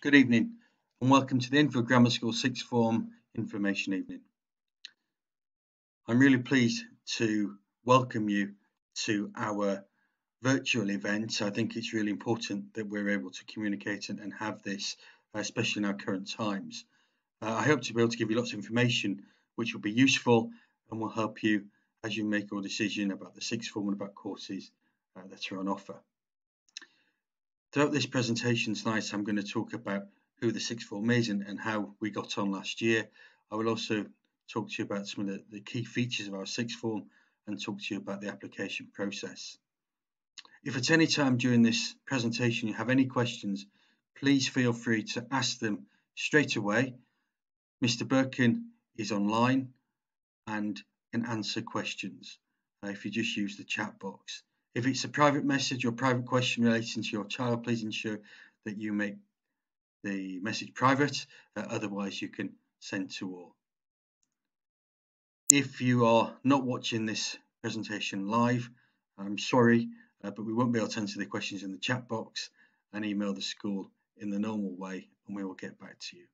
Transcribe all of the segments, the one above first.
Good evening and welcome to the Enfield Grammar School Sixth Form Information Evening. I'm really pleased to welcome you to our virtual event. I think it's really important that we're able to communicate and, and have this, especially in our current times. Uh, I hope to be able to give you lots of information which will be useful and will help you as you make your decision about the sixth form and about courses uh, that are on offer. Throughout this presentation tonight, I'm going to talk about who the sixth form is and, and how we got on last year. I will also talk to you about some of the, the key features of our sixth form and talk to you about the application process. If at any time during this presentation you have any questions, please feel free to ask them straight away. Mr. Birkin is online and can answer questions uh, if you just use the chat box. If it's a private message or private question relating to your child, please ensure that you make the message private. Uh, otherwise, you can send to all. If you are not watching this presentation live, I'm sorry, uh, but we won't be able to answer the questions in the chat box and email the school in the normal way, and we will get back to you.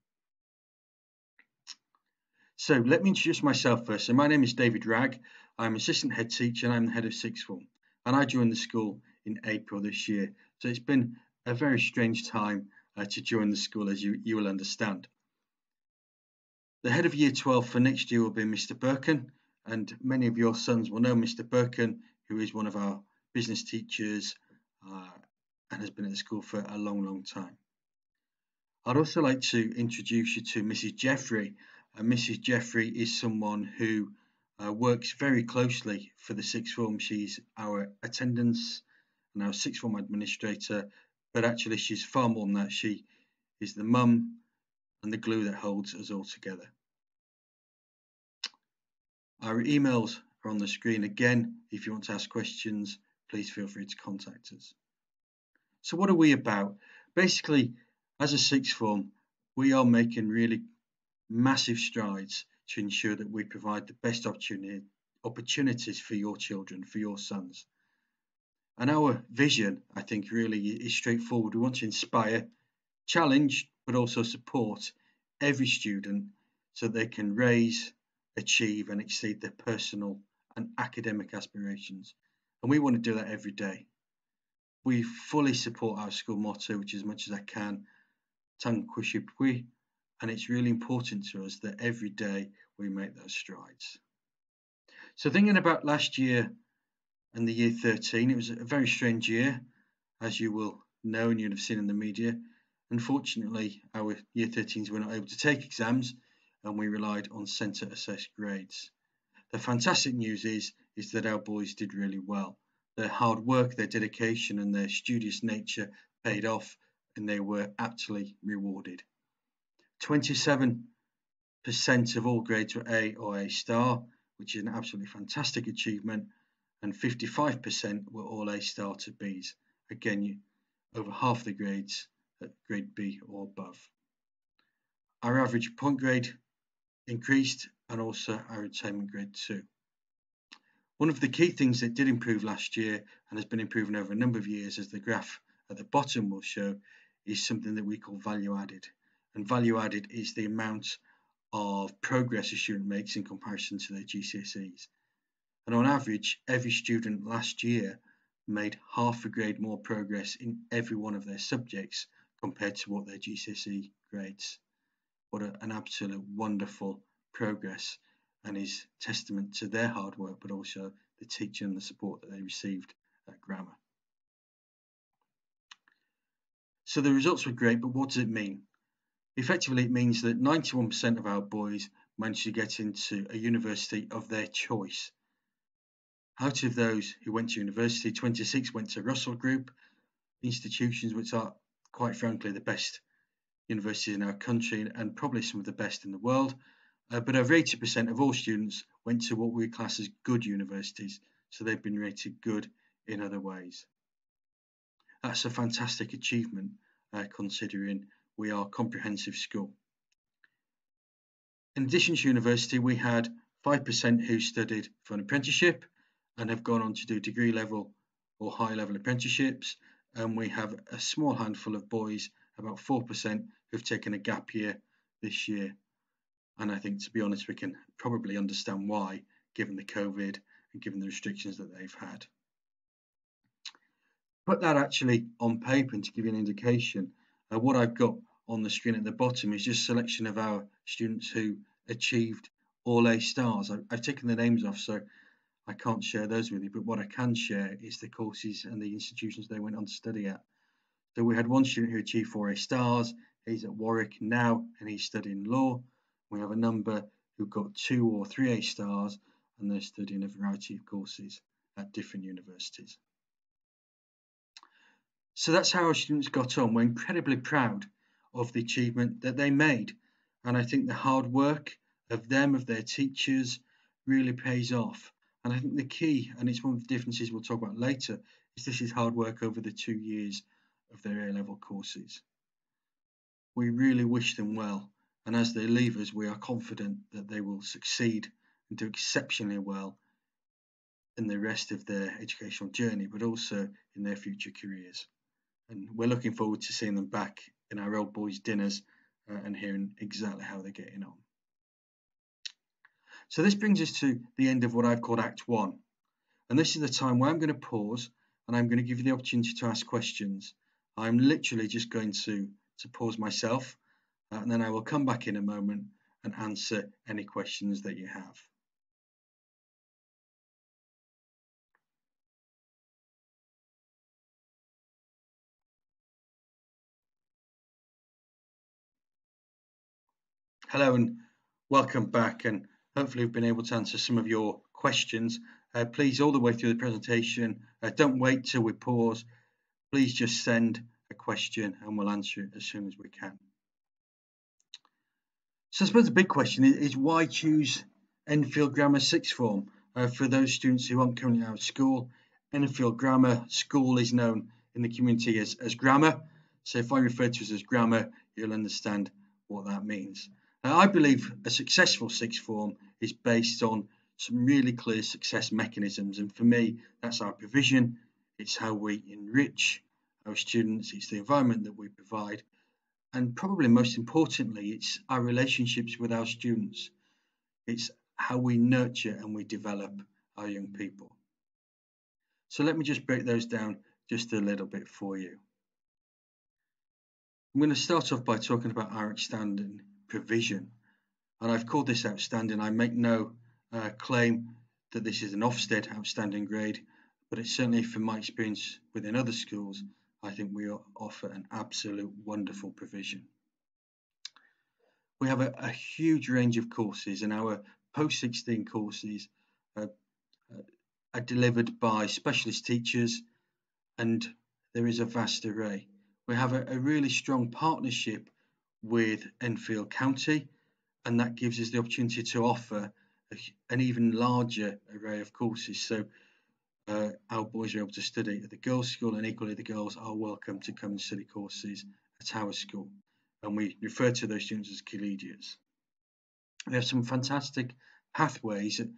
So let me introduce myself first. So my name is David Ragg. I'm assistant head teacher and I'm the head of sixth form and I joined the school in April this year. So it's been a very strange time uh, to join the school, as you, you will understand. The head of year 12 for next year will be Mr. Birkin, and many of your sons will know Mr. Birkin, who is one of our business teachers uh, and has been at the school for a long, long time. I'd also like to introduce you to Mrs. Jeffrey. Uh, Mrs. Jeffrey is someone who uh, works very closely for the sixth form. She's our attendance and our sixth form administrator, but actually she's far more than that. She is the mum and the glue that holds us all together. Our emails are on the screen again. If you want to ask questions, please feel free to contact us. So what are we about? Basically, as a sixth form, we are making really massive strides to ensure that we provide the best opportunity, opportunities for your children, for your sons. And our vision, I think, really is straightforward. We want to inspire, challenge, but also support every student so they can raise, achieve, and exceed their personal and academic aspirations. And we want to do that every day. We fully support our school motto, which is as much as I can, and it's really important to us that every day we make those strides. So thinking about last year and the year 13, it was a very strange year, as you will know and you'd have seen in the media. Unfortunately, our year 13s were not able to take exams and we relied on centre assessed grades. The fantastic news is, is that our boys did really well. Their hard work, their dedication and their studious nature paid off and they were aptly rewarded. 27% of all grades were A or A star, which is an absolutely fantastic achievement, and 55% were all A star to Bs. Again, you, over half the grades at grade B or above. Our average point grade increased and also our attainment grade too. One of the key things that did improve last year and has been improving over a number of years, as the graph at the bottom will show, is something that we call value added and value added is the amount of progress a student makes in comparison to their GCSEs. And on average, every student last year made half a grade more progress in every one of their subjects compared to what their GCSE grades. What a, an absolute wonderful progress and is testament to their hard work, but also the teaching and the support that they received at grammar. So the results were great, but what does it mean? Effectively, it means that 91% of our boys managed to get into a university of their choice. Out of those who went to university, 26 went to Russell Group, institutions which are, quite frankly, the best universities in our country and probably some of the best in the world. Uh, but over 80% of all students went to what we class as good universities, so they've been rated good in other ways. That's a fantastic achievement uh, considering we are comprehensive school. In addition to university, we had 5% who studied for an apprenticeship and have gone on to do degree level or high level apprenticeships, and we have a small handful of boys, about 4%, who've taken a gap year this year. And I think, to be honest, we can probably understand why, given the COVID and given the restrictions that they've had. Put that actually on paper and to give you an indication, uh, what I've got on the screen at the bottom is just selection of our students who achieved all A stars. I've, I've taken the names off, so I can't share those with you, but what I can share is the courses and the institutions they went on to study at. So we had one student who achieved four A stars. He's at Warwick now and he's studying law. We have a number who got two or three A stars and they're studying a variety of courses at different universities. So that's how our students got on. We're incredibly proud of the achievement that they made. And I think the hard work of them, of their teachers, really pays off. And I think the key, and it's one of the differences we'll talk about later, is this is hard work over the two years of their A level courses. We really wish them well, and as they leave us, we are confident that they will succeed and do exceptionally well in the rest of their educational journey, but also in their future careers. And we're looking forward to seeing them back in our old boys' dinners uh, and hearing exactly how they're getting on. So this brings us to the end of what I've called Act 1. And this is the time where I'm going to pause and I'm going to give you the opportunity to ask questions. I'm literally just going to, to pause myself uh, and then I will come back in a moment and answer any questions that you have. Hello and welcome back and hopefully we've been able to answer some of your questions. Uh, please, all the way through the presentation, uh, don't wait till we pause. Please just send a question and we'll answer it as soon as we can. So I suppose the big question is, is why choose Enfield Grammar Sixth Form? Uh, for those students who aren't currently out of school, Enfield Grammar School is known in the community as, as Grammar. So if I refer to it as Grammar, you'll understand what that means. Now, I believe a successful sixth form is based on some really clear success mechanisms. And for me, that's our provision, it's how we enrich our students, it's the environment that we provide, and probably most importantly, it's our relationships with our students. It's how we nurture and we develop our young people. So let me just break those down just a little bit for you. I'm going to start off by talking about our outstanding provision. And I've called this outstanding. I make no uh, claim that this is an Ofsted outstanding grade, but it's certainly from my experience within other schools, I think we offer an absolute wonderful provision. We have a, a huge range of courses and our post-16 courses are, are delivered by specialist teachers and there is a vast array. We have a, a really strong partnership with Enfield County, and that gives us the opportunity to offer a, an even larger array of courses. So uh, our boys are able to study at the girls' school, and equally the girls are welcome to come and study courses at our school. And we refer to those students as collegiates. We have some fantastic pathways at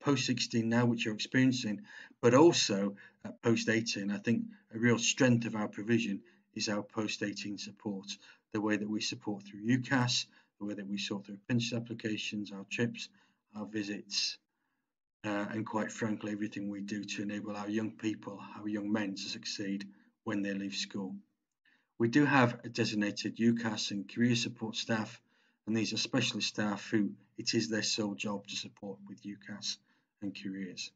post 16 now, which you're experiencing, but also at post 18. I think a real strength of our provision is our post 18 support the way that we support through UCAS, the way that we sort through Pinterest applications, our trips, our visits, uh, and quite frankly, everything we do to enable our young people, our young men to succeed when they leave school. We do have a designated UCAS and career support staff, and these are specialist staff who it is their sole job to support with UCAS and careers.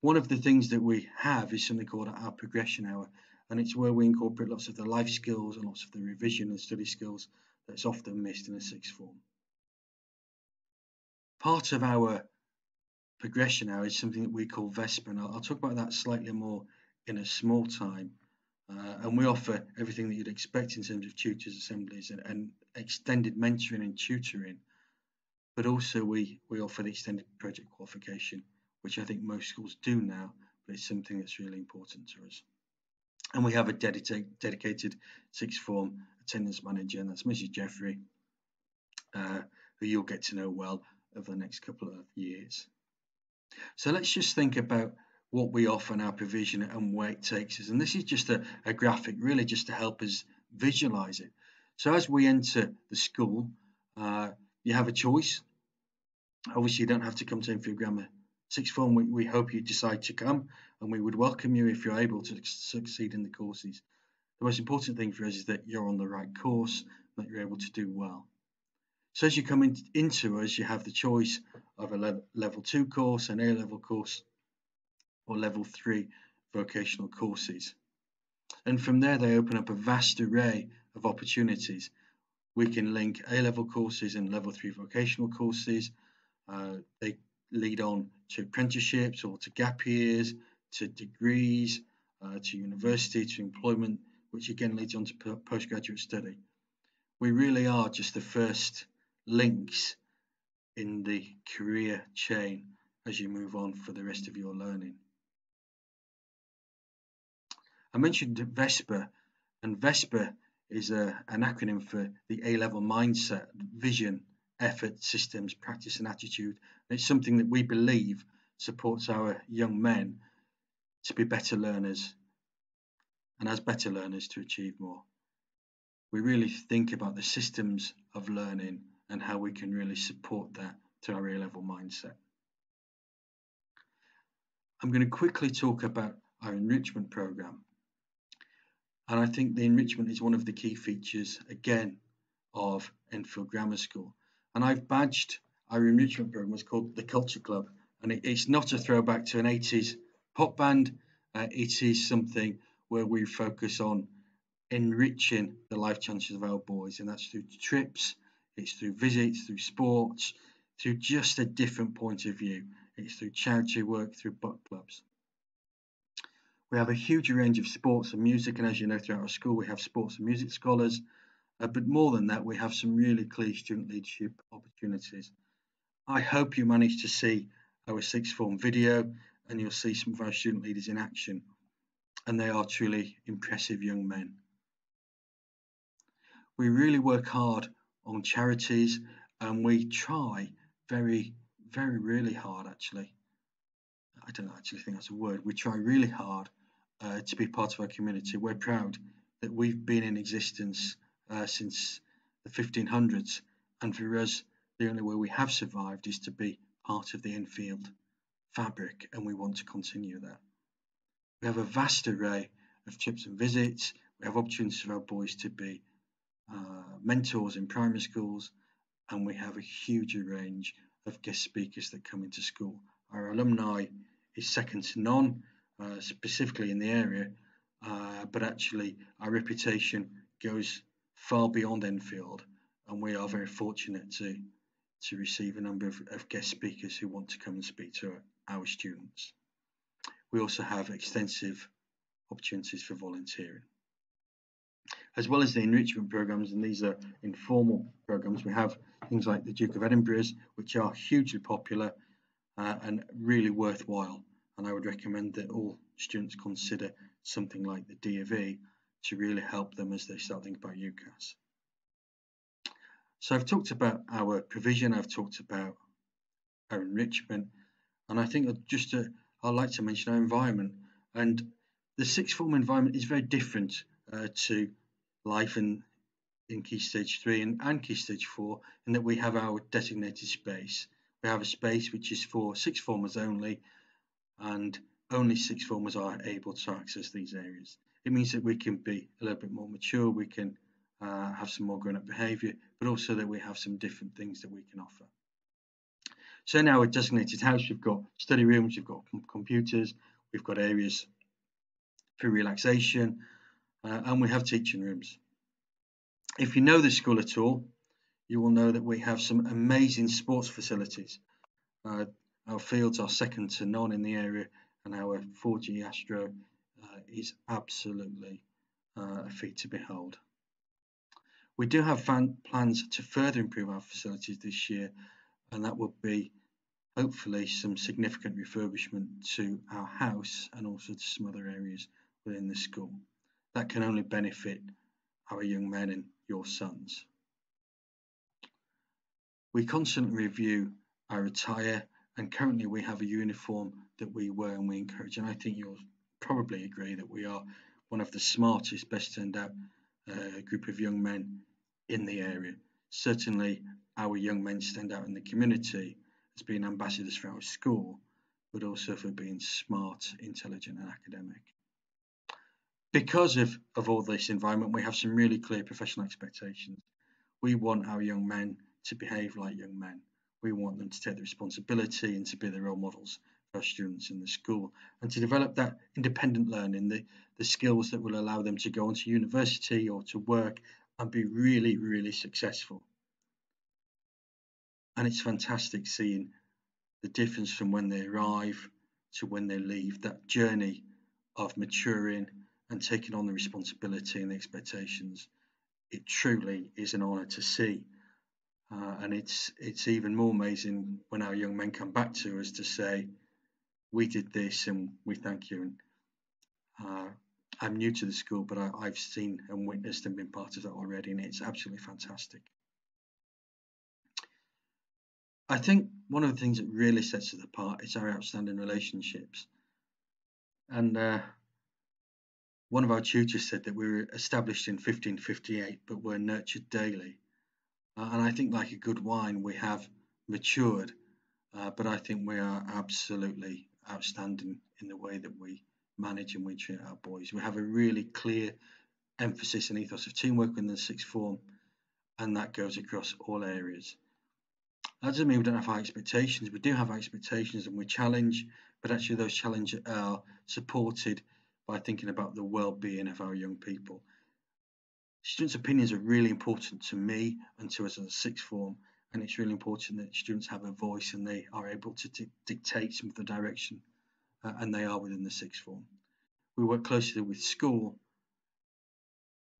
One of the things that we have is something called our progression hour, and it's where we incorporate lots of the life skills and lots of the revision and study skills that's often missed in a sixth form. Part of our progression now is something that we call VESPA, and I'll, I'll talk about that slightly more in a small time. Uh, and we offer everything that you'd expect in terms of tutors, assemblies, and, and extended mentoring and tutoring. But also, we, we offer the extended project qualification, which I think most schools do now, but it's something that's really important to us. And we have a dedicated, dedicated sixth form attendance manager, and that's Mrs. Jeffrey, uh, who you'll get to know well over the next couple of years. So let's just think about what we offer in our provision and where it takes us. And this is just a, a graphic, really just to help us visualize it. So as we enter the school, uh, you have a choice. Obviously, you don't have to come to Enfield Grammar Sixth Form. We, we hope you decide to come, and we would welcome you if you're able to succeed in the courses. The most important thing for us is that you're on the right course, that you're able to do well. So as you come in, into us, you have the choice of a le level two course, an A level course, or level three vocational courses. And from there, they open up a vast array of opportunities. We can link A-level courses and level three vocational courses. Uh, they lead on to apprenticeships or to gap years, to degrees, uh, to university, to employment, which again leads on to postgraduate study. We really are just the first links in the career chain as you move on for the rest of your learning. I mentioned VESPA, and VESPA is a, an acronym for the A-level mindset, vision, effort, systems, practice and attitude. It's something that we believe supports our young men to be better learners and as better learners to achieve more. We really think about the systems of learning and how we can really support that to our A-level mindset. I'm going to quickly talk about our enrichment program. And I think the enrichment is one of the key features, again, of Enfield Grammar School. And I've badged our enrichment program, it's called the Culture Club. And it, it's not a throwback to an 80s pop band, uh, it is something where we focus on enriching the life chances of our boys. And that's through trips, it's through visits, through sports, through just a different point of view. It's through charity work, through book clubs. We have a huge range of sports and music, and as you know, throughout our school, we have sports and music scholars. Uh, but more than that, we have some really clear student leadership opportunities. I hope you managed to see our sixth form video and you'll see some of our student leaders in action. And they are truly impressive young men. We really work hard on charities and we try very, very, really hard actually. I don't actually think that's a word. We try really hard uh, to be part of our community. We're proud that we've been in existence uh, since the 1500s, and for us, the only way we have survived is to be part of the Enfield fabric, and we want to continue that. We have a vast array of trips and visits. We have opportunities for our boys to be uh, mentors in primary schools, and we have a huge range of guest speakers that come into school. Our alumni is second to none, uh, specifically in the area, uh, but actually our reputation goes far beyond Enfield, and we are very fortunate to to receive a number of, of guest speakers who want to come and speak to our students. We also have extensive opportunities for volunteering. As well as the enrichment programs, and these are informal programs, we have things like the Duke of Edinburgh's, which are hugely popular uh, and really worthwhile. And I would recommend that all students consider something like the D of E to really help them as they start thinking about UCAS. So I've talked about our provision, I've talked about our enrichment, and I think just to, I'd like to mention our environment. And the sixth form environment is very different uh, to life in, in Key Stage 3 and, and Key Stage 4 in that we have our designated space. We have a space which is for sixth formers only, and only sixth formers are able to access these areas. It means that we can be a little bit more mature, we can uh, have some more grown up behaviour, but also that we have some different things that we can offer. So now a designated house, we've got study rooms, we've got com computers, we've got areas for relaxation, uh, and we have teaching rooms. If you know the school at all, you will know that we have some amazing sports facilities. Uh, our fields are second to none in the area, and our 4G Astro uh, is absolutely uh, a feat to behold. We do have plans to further improve our facilities this year, and that would be hopefully some significant refurbishment to our house and also to some other areas within the school. That can only benefit our young men and your sons. We constantly review our attire and currently we have a uniform that we wear and we encourage. And I think you'll probably agree that we are one of the smartest, best turned out uh, group of young men in the area. Certainly, our young men stand out in the community as being ambassadors for our school, but also for being smart, intelligent, and academic. Because of, of all this environment, we have some really clear professional expectations. We want our young men to behave like young men. We want them to take the responsibility and to be the role models our students in the school and to develop that independent learning, the, the skills that will allow them to go on to university or to work and be really, really successful. And it's fantastic seeing the difference from when they arrive to when they leave, that journey of maturing and taking on the responsibility and the expectations. It truly is an honour to see. Uh, and it's it's even more amazing when our young men come back to us to say, we did this and we thank you. And uh, I'm new to the school, but I, I've seen and witnessed and been part of that already, and it's absolutely fantastic. I think one of the things that really sets us apart is our outstanding relationships. And uh, one of our tutors said that we were established in 1558, but we're nurtured daily. Uh, and I think, like a good wine, we have matured, uh, but I think we are absolutely outstanding in the way that we manage and we treat our boys. We have a really clear emphasis and ethos of teamwork within the sixth form, and that goes across all areas. That doesn't mean we don't have high expectations. We do have expectations and we challenge, but actually those challenges are supported by thinking about the well-being of our young people. Students' opinions are really important to me and to us as a sixth form, and it's really important that students have a voice and they are able to dictate some of the direction, uh, and they are within the sixth form. We work closely with school,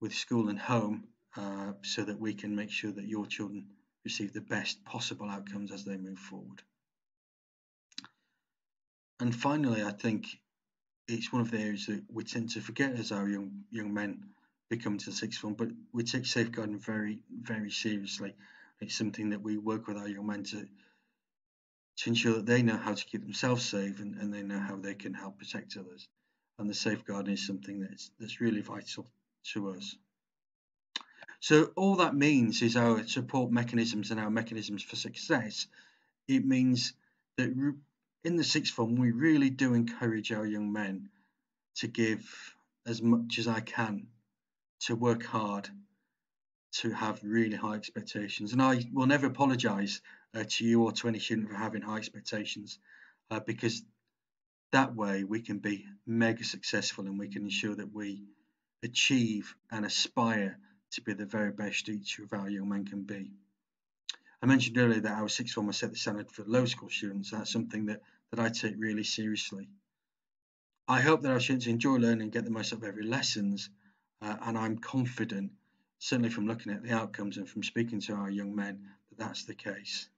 with school and home, uh, so that we can make sure that your children receive the best possible outcomes as they move forward. And finally, I think it's one of the areas that we tend to forget as our young young men become to the sixth form, but we take safeguarding very, very seriously. It's something that we work with our young men to to ensure that they know how to keep themselves safe and, and they know how they can help protect others. And the safeguarding is something that's that's really vital to us. So all that means is our support mechanisms and our mechanisms for success. It means that in the sixth form, we really do encourage our young men to give as much as I can, to work hard, to have really high expectations. And I will never apologise uh, to you or to any student for having high expectations, uh, because that way we can be mega successful and we can ensure that we achieve and aspire to be the very best each of our young men can be. I mentioned earlier that our sixth form set the standard for low school students. That's something that that I take really seriously. I hope that our students enjoy learning and get the most out of every lessons, uh, and I'm confident, certainly from looking at the outcomes and from speaking to our young men, that that's the case.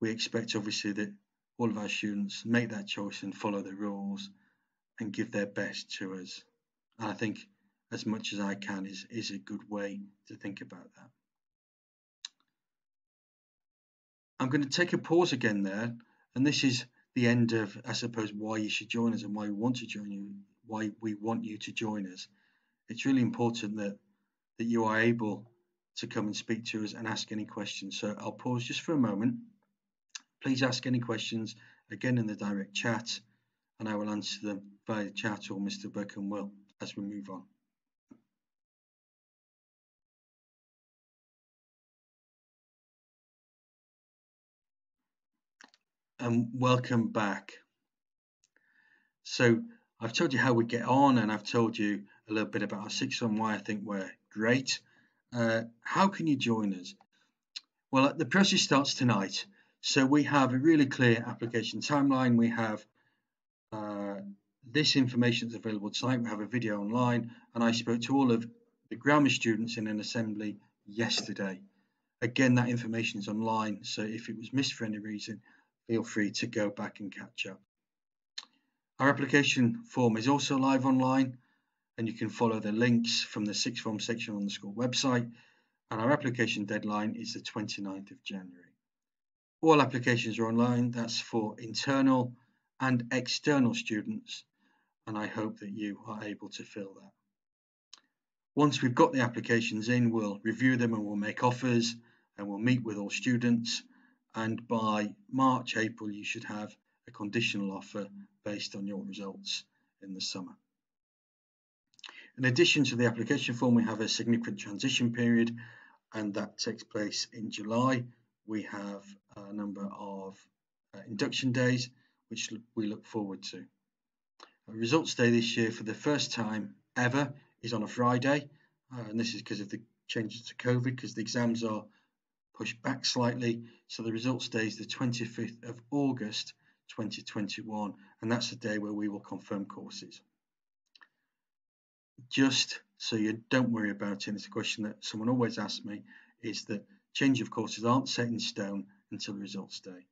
We expect, obviously, that all of our students make that choice and follow the rules and give their best to us. And I think as much as I can is, is a good way to think about that. I'm going to take a pause again there, and this is the end of, I suppose, why you should join us and why we want to join you, why we want you to join us. It's really important that that you are able to come and speak to us and ask any questions. So I'll pause just for a moment. Please ask any questions again in the direct chat, and I will answer them via chat or Mr. Birkin will as we move on. and welcome back. So I've told you how we get on and I've told you a little bit about our six and why I think we're great. Uh, how can you join us? Well, the process starts tonight. So we have a really clear application timeline. We have uh, this information that's available tonight. We have a video online and I spoke to all of the grammar students in an assembly yesterday. Again, that information is online. So if it was missed for any reason, feel free to go back and catch up. Our application form is also live online and you can follow the links from the sixth form section on the school website and our application deadline is the 29th of January. All applications are online. That's for internal and external students. And I hope that you are able to fill that. Once we've got the applications in, we'll review them and we'll make offers and we'll meet with all students. And by March, April, you should have a conditional offer based on your results in the summer. In addition to the application form, we have a significant transition period, and that takes place in July. We have a number of uh, induction days, which we look forward to. A results day this year, for the first time ever, is on a Friday, uh, and this is because of the changes to COVID, because the exams are pushed back slightly. So the results day is the 25th of August 2021, and that's the day where we will confirm courses. Just so you don't worry about it, it's a question that someone always asks me, is that change of courses aren't set in stone until the results day,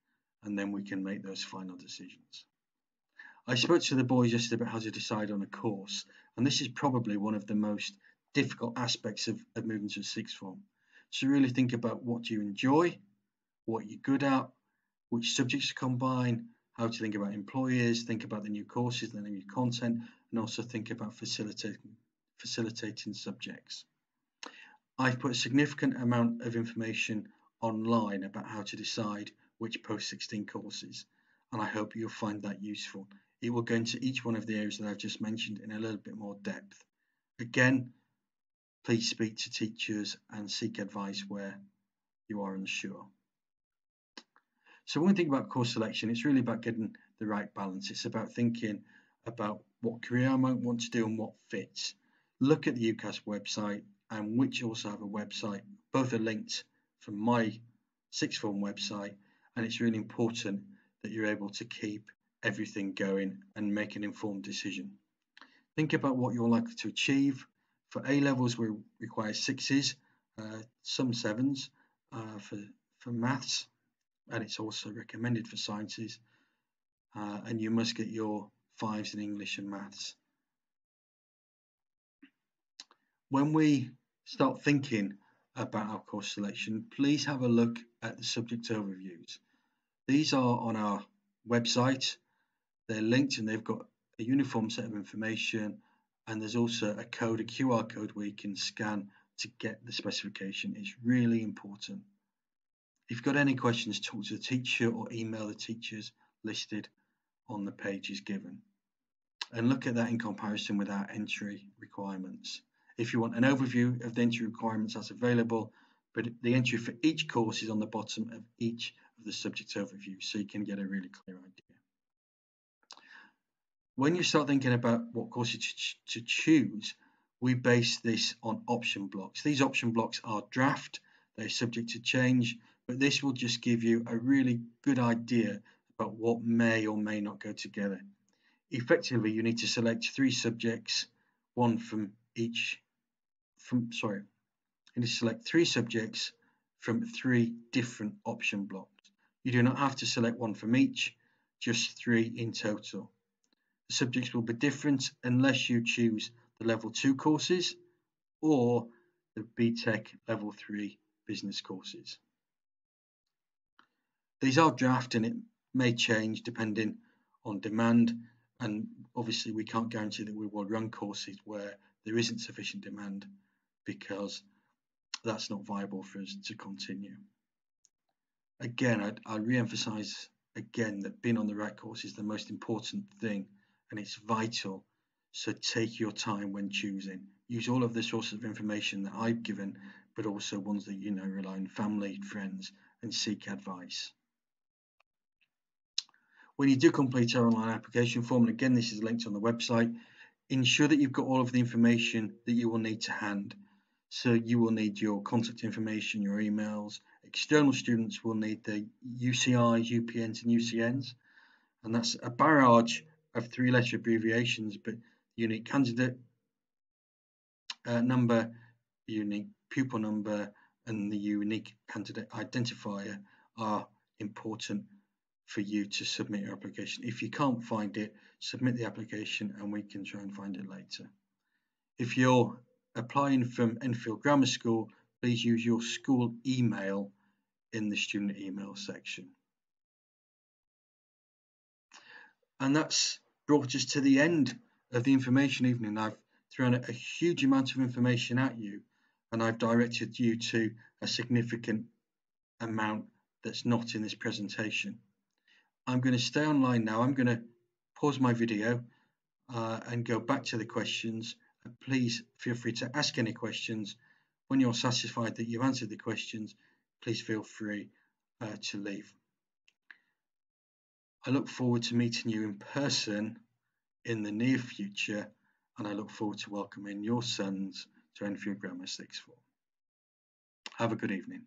and then we can make those final decisions. I spoke to the boys yesterday about how to decide on a course, and this is probably one of the most difficult aspects of, of moving to sixth form. So really think about what you enjoy, what you're good at, which subjects to combine, how to think about employers, think about the new courses, the new content, and also think about facilitating, facilitating subjects. I've put a significant amount of information online about how to decide which post-16 courses, and I hope you'll find that useful. It will go into each one of the areas that I've just mentioned in a little bit more depth. Again, please speak to teachers and seek advice where you are unsure. So when we think about course selection, it's really about getting the right balance. It's about thinking about what career I might want to do and what fits. Look at the UCAS website and which also have a website. Both are linked from my sixth form website and it's really important that you're able to keep everything going and make an informed decision. Think about what you're likely to achieve. For A levels, we require sixes, uh, some sevens uh, for, for maths, and it's also recommended for sciences. Uh, and you must get your fives in English and maths. When we start thinking about our course selection, please have a look at the subject overviews. These are on our website. They're linked and they've got a uniform set of information and there's also a code, a QR code where you can scan to get the specification. It's really important. If you've got any questions, talk to the teacher or email the teachers listed on the pages given. And look at that in comparison with our entry requirements. If you want an overview of the entry requirements that's available, but the entry for each course is on the bottom of each of the subject overviews, so you can get a really clear idea. When you start thinking about what courses to choose, we base this on option blocks. These option blocks are draft, they're subject to change, but this will just give you a really good idea about what may or may not go together. Effectively, you need to select three subjects, one from each, from sorry, you need to select three subjects from three different option blocks. You do not have to select one from each, just three in total. The subjects will be different unless you choose the level two courses or the BTEC level three business courses. These are draft and it may change depending on demand and obviously we can't guarantee that we will run courses where there isn't sufficient demand because that's not viable for us to continue. Again, I'd, i re-emphasize again that being on the right course is the most important thing and it's vital. So take your time when choosing. Use all of the sources of information that I've given, but also ones that you know rely on family, friends, and seek advice. When you do complete our online application form, and again, this is linked on the website, ensure that you've got all of the information that you will need to hand. So you will need your contact information, your emails. External students will need the UCIs, UPNs, and UCNs. And that's a barrage of three letter abbreviations, but unique candidate uh, number, unique pupil number, and the unique candidate identifier are important for you to submit your application. If you can't find it, submit the application and we can try and find it later. If you're applying from Enfield Grammar School, please use your school email in the student email section. And that's brought us to the end of the information evening. I've thrown a huge amount of information at you and I've directed you to a significant amount that's not in this presentation. I'm going to stay online now. I'm going to pause my video uh, and go back to the questions. Please feel free to ask any questions. When you're satisfied that you've answered the questions, please feel free uh, to leave. I look forward to meeting you in person in the near future and I look forward to welcoming your sons to Enfield Grammar Sixth Form. Have a good evening.